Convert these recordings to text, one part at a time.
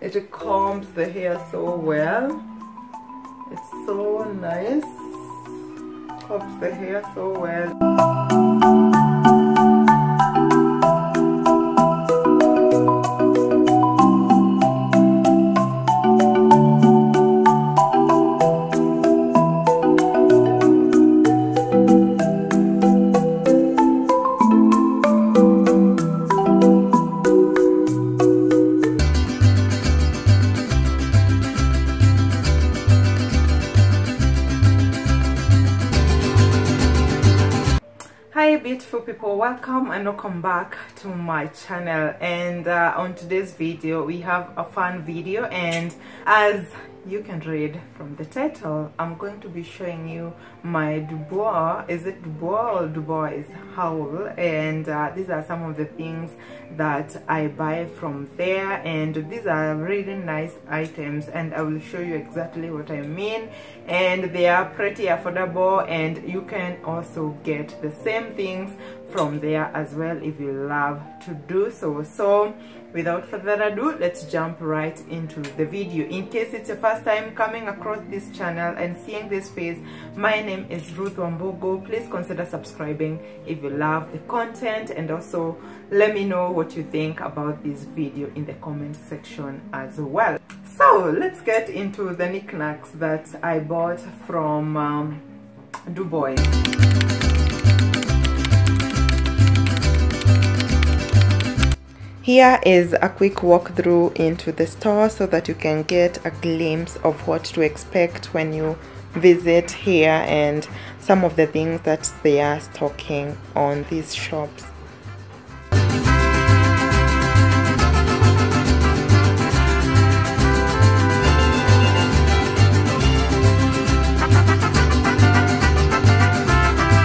it just combs the hair so well. It's so nice. Combs the hair so well beautiful people. Welcome and welcome back to my channel. And uh, on today's video we have a fun video. And as you can read from the title. I'm going to be showing you my dubois. Is it dubois or dubois howl and uh, these are some of the things that i buy from there. And these are really nice items. And i will show you exactly what i mean. And they are pretty affordable. And you can also get the same things from there as well if you love to do so. So without further ado let's jump right into the video. In case it's your first time coming across this channel and seeing this face my name is ruth wambugu. Please consider subscribing if you love the content and also let me know what you think about this video in the comment section as well. So let's get into the knickknacks that i bought from um, dubois Here is a quick walkthrough into the store so that you can get a glimpse of what to expect when you visit here and some of the things that they are stocking on these shops.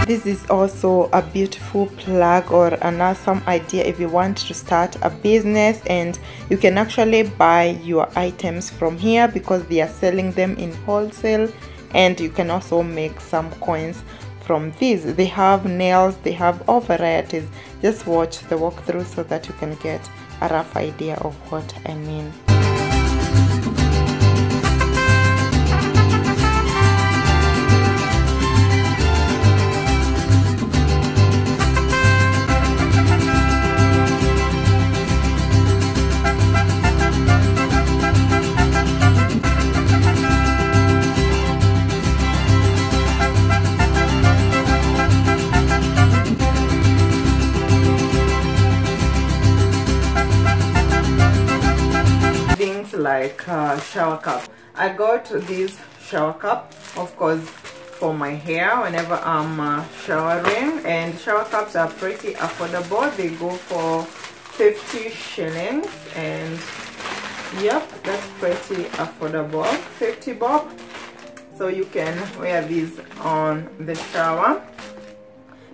This is also a beautiful plug or an awesome idea if you want to start a business and you can actually buy your items from here because they are selling them in wholesale and you can also make some coins from these. They have nails they have all varieties. Just watch the walkthrough so that you can get a rough idea of what i mean like uh, shower cup. I got this shower cup of course for my hair whenever i'm uh, showering and shower cups are pretty affordable. They go for 50 shillings and yep that's pretty affordable. 50 bob so you can wear these on the shower.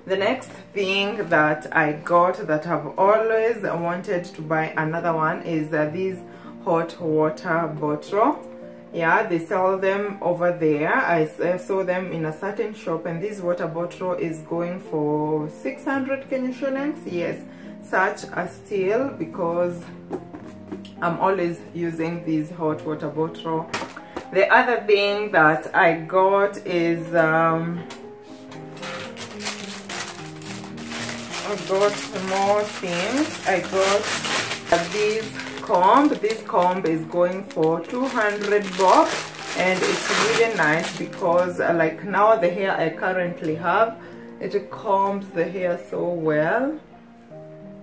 The next thing that i got that i've always wanted to buy another one is uh, these hot water bottle. Yeah they sell them over there. I, saw them in a certain shop and this water bottle is going for 600 Kenya shillings. Yes such a steal because I'm always using this hot water bottle. The other thing that I got is um, I got more things. I got these comb. This comb is going for 200 bob and it's really nice because uh, like now the hair I currently have it combs the hair so well.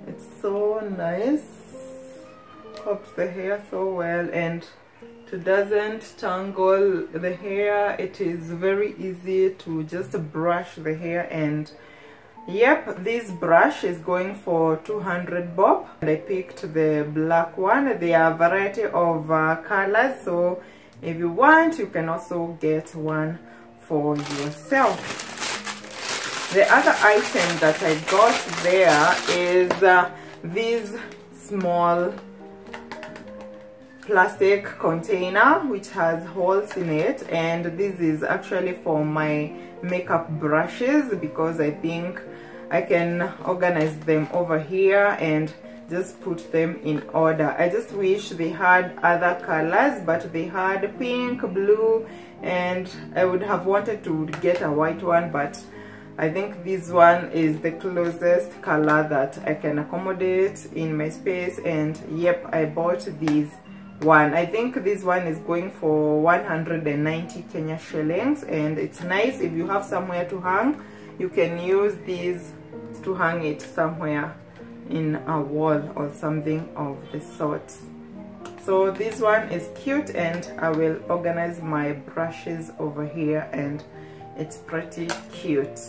It's so nice. Combs the hair so well and it doesn't tangle the hair. It is very easy to just brush the hair and Yep, this brush is going for 200 bob. And I picked the black one. There are a variety of uh, colors, so if you want, you can also get one for yourself. The other item that I got there is uh, this small plastic container which has holes in it and this is actually for my makeup brushes because I think I can organize them over here and just put them in order. I just wish they had other colors but they had pink blue and i would have wanted to get a white one but i think this one is the closest color that i can accommodate in my space and yep i bought these one. I think this one is going for 190 kenya shillings and it's nice if you have somewhere to hang. You can use these to hang it somewhere in a wall or something of the sort. So this one is cute and i will organize my brushes over here and it's pretty cute.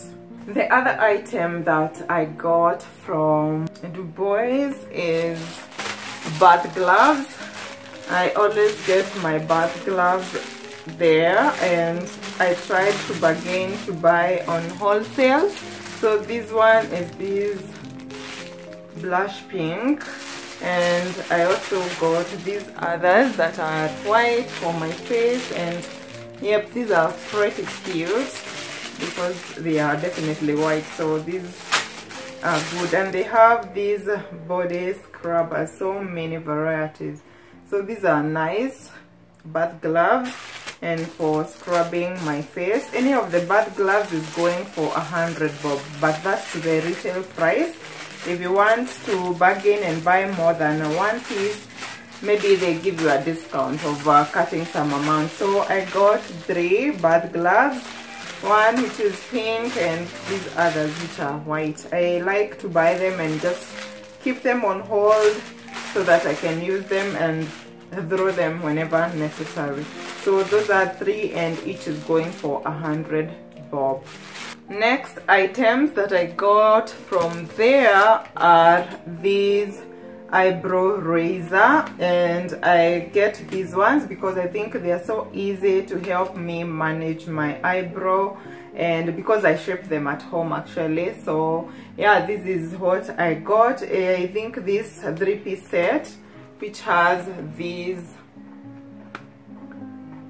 The other item that i got from du bois is bath gloves I always get my bath gloves there and I tried to bargain to buy on wholesale. So this one is this blush pink and I also got these others that are white for my face and yep these are pretty cute because they are definitely white. So these are good and they have these body scrubbers so many varieties so these are nice bath gloves and for scrubbing my face. Any of the bath gloves is going for a hundred bob but that's the retail price. If you want to bargain and buy more than one piece maybe they give you a discount of uh, cutting some amount. So i got three bath gloves. One which is pink and these others which are white. I like to buy them and just keep them on hold so that I can use them and throw them whenever necessary. So those are three and each is going for a hundred bob. Next items that I got from there are these eyebrow razor and I get these ones because I think they are so easy to help me manage my eyebrow and because I shape them at home actually. So yeah this is what I got. I think this three-piece set which has these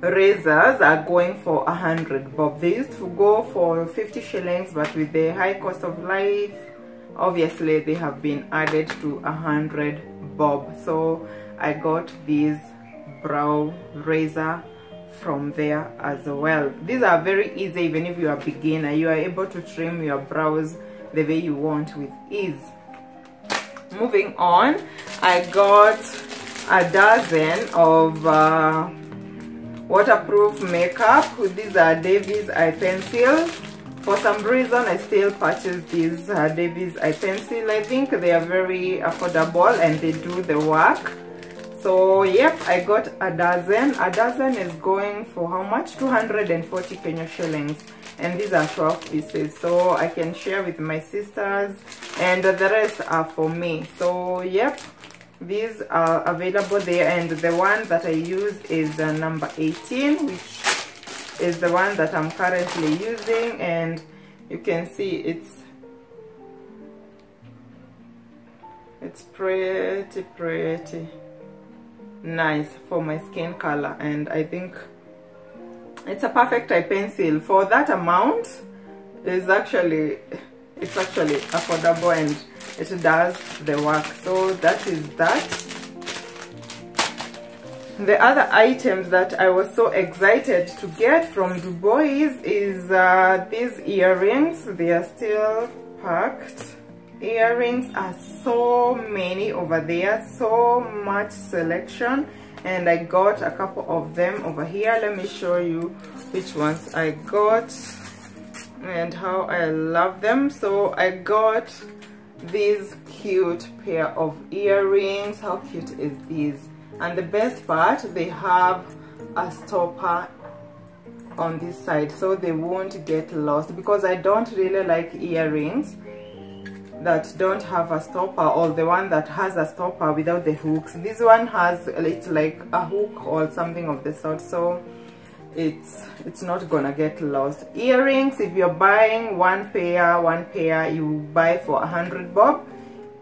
razors are going for a hundred. Bob they used to go for 50 shillings but with the high cost of life obviously they have been added to a hundred bob. So i got these brow razor from there as well. These are very easy even if you are a beginner. You are able to trim your brows the way you want with ease. Moving on i got a dozen of uh, waterproof makeup. These are davies eye pencil. For some reason i still purchase these uh, davies eye pencil. I think they are very affordable and they do the work so yep i got a dozen. A dozen is going for how much? 240 kenya shillings. And these are 12 pieces. So i can share with my sisters. And the rest are for me. So yep these are available there. And the one that i use is uh, number 18 which is the one that i'm currently using. And you can see it's it's pretty pretty nice for my skin color and i think it's a perfect eye pencil. For that amount is actually it's actually affordable and it does the work. So that is that. The other items that I was so excited to get from Du Bois is uh, these earrings. They are still packed earrings are so many over there so much selection and I got a couple of them over here. Let me show you which ones I got and how I love them. So I got this cute pair of earrings. How cute is these and the best part they have a stopper on this side so they won't get lost because I don't really like earrings that don't have a stopper or the one that has a stopper without the hooks. This one has it's like a hook or something of the sort so it's it's not gonna get lost. Earrings if you're buying one pair one pair you buy for a hundred bob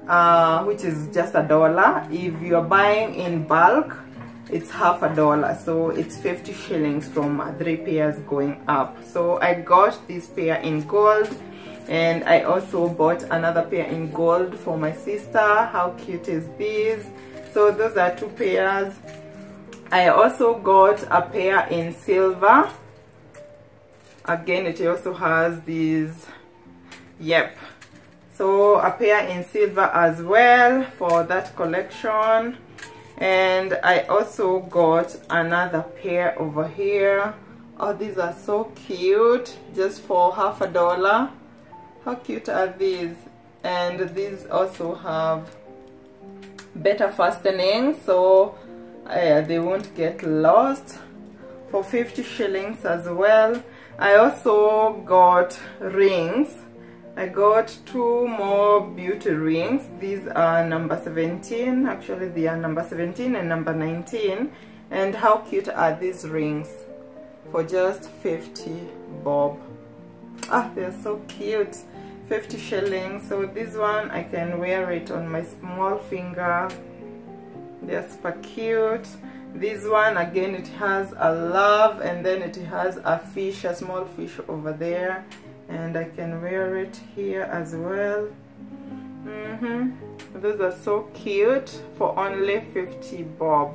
uh, which is just a dollar. If you're buying in bulk it's half a dollar so it's 50 shillings from three pairs going up. So i got this pair in gold and I also bought another pair in gold for my sister. How cute is this? So those are two pairs. I also got a pair in silver. Again it also has these yep. So a pair in silver as well for that collection. And I also got another pair over here. Oh these are so cute. Just for half a dollar how cute are these? And these also have better fastening so uh, they won't get lost. For 50 shillings as well. I also got rings. I got two more beauty rings. These are number 17 actually they are number 17 and number 19 and how cute are these rings? For just 50 bob. Ah they're so cute 50 shillings. So this one I can wear it on my small finger. They're super cute. This one again it has a love and then it has a fish a small fish over there. And I can wear it here as well. Mm -hmm. those are so cute for only 50 bob.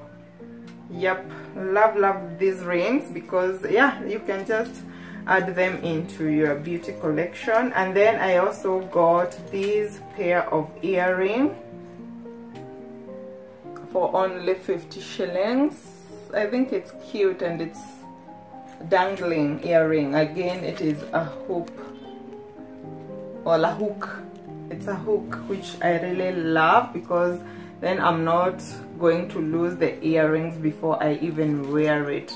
Yep love love these rings because yeah you can just add them into your beauty collection. And then I also got this pair of earring for only 50 shillings. I think it's cute and it's dangling earring. Again it is a hoop or a hook. It's a hook which I really love because then I'm not going to lose the earrings before I even wear it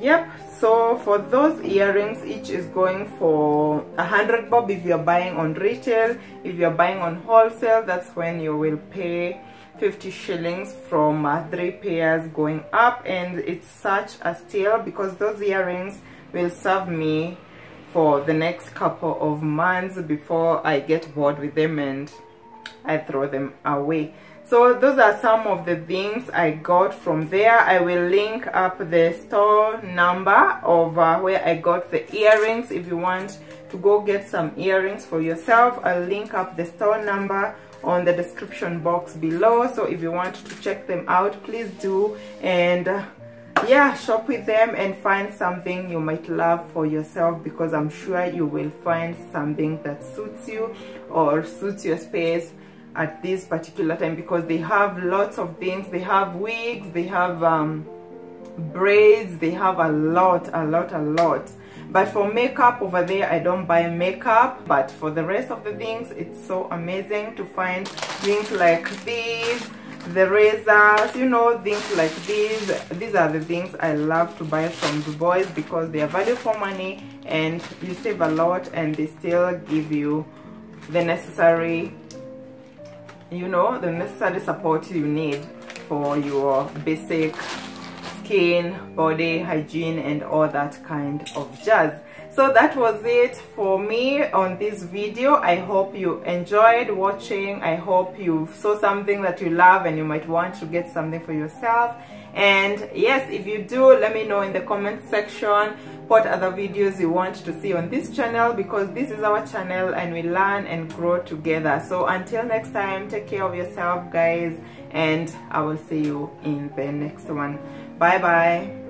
yep so for those earrings each is going for a hundred bob if you're buying on retail. If you're buying on wholesale that's when you will pay 50 shillings from uh, three pairs going up. And it's such a steal because those earrings will serve me for the next couple of months before I get bored with them and I throw them away so those are some of the things i got from there. I will link up the store number of uh, where i got the earrings. If you want to go get some earrings for yourself i'll link up the store number on the description box below. So if you want to check them out please do. And uh, yeah shop with them and find something you might love for yourself because i'm sure you will find something that suits you or suits your space at this particular time because they have lots of things. They have wigs they have um, braids they have a lot a lot a lot. But for makeup over there i don't buy makeup. But for the rest of the things it's so amazing to find things like these the razors you know things like these. These are the things i love to buy from dubois because they are value for money and you save a lot and they still give you the necessary you know the necessary support you need for your basic skin body hygiene and all that kind of jazz. So that was it for me on this video. I hope you enjoyed watching. I hope you saw something that you love and you might want to get something for yourself. And yes if you do let me know in the comment section what other videos you want to see on this channel because this is our channel and we learn and grow together. So until next time take care of yourself guys and i will see you in the next one 拜拜。